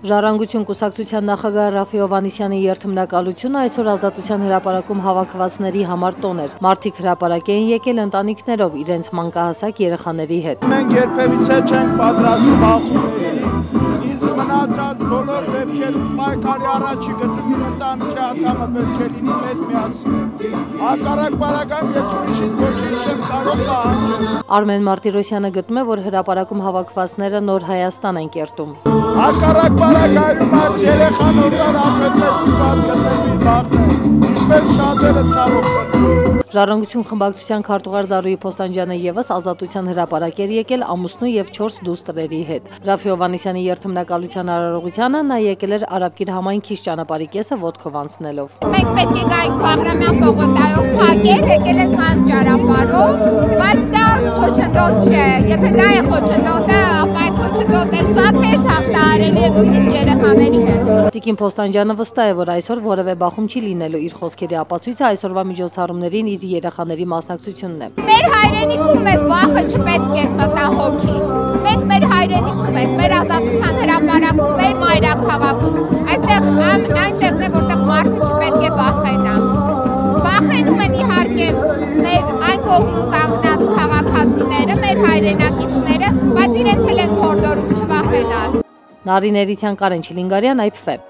Ժառանգություն կուսակցության նախագահ Ռաֆի Հովանիսյանի երթմնակալությունը այսօր Ազատության հրապարակում հավաքվածների համար տոն էր։ Մարդիկ հրապարակ էին եկել ընտանիքներով իրենց մանկահասակ երեխաների հետ։ Մենք երբևիցե չենք պատրաստվում աղբյուրների։ Ինձ մնացած բոլոր դեպքերում պայքարի առաջի գծում իր ընտանիքի անդամը պետք է լինի մեծ միասին։ Հակառակ բարակամ ես ուրիշին ոչինչ Արմեն Մարտիրոսյանը գտնում է, որ հրապարակում հավաքվածները նոր Հայաստան են կերտում։ Հակառակ բարակայում այս երեխան օրդար ապետպես ստված գտել մի բախտ է։ Ինչպես շատերը ցավոք կրնում։ Ժառանգություն խմբակցության քարտուղար Զարուհի Փոստանջյանը եւս Ազատության հրապարակ էր եկել ամուսնու եւ 4 դուստրերի հետ։ Ռաֆի Հովանեսյանի երթմնակալության արարողությանը նա եկել էր Արաբկիր համայնքից ճանապարհի կեսը ոդկով անցնելով։ Մենք պետք է գայինք Բաղրամյան պողոտայով փակել, եկել ենք հան ճանապարհով, բայց դա խոչընդոտ չէ։ Եթե դա է խոչընդոտը, ապա այդ խոչընդոտը շատ հեշտ հաղթահարելի է նույնիսկ երեխաների հետ։ Տիկին Փոստանջյանը վստահ է, որ այսօր որևէ բախում չի լինելու իր խոսքերի ապացույցը այսօրվա միջոցառումներին իր երեխաների մասնակցությունն է։ Մեր հայրենիքում մեզ վախը չպետք է մտահոգի։ Մենք մեր հայրենիքում ենք, մեր ազատության հրապարակում, մեր մայրաքաղաքում։ Այստեղ այնտեղն է, որտեղ մարդը չպետք է վախենա։ Վախենում են իհարկե մեր այն կողմում կանգնած Էրիցյան, Կարեն Չիլինգարյան, IPF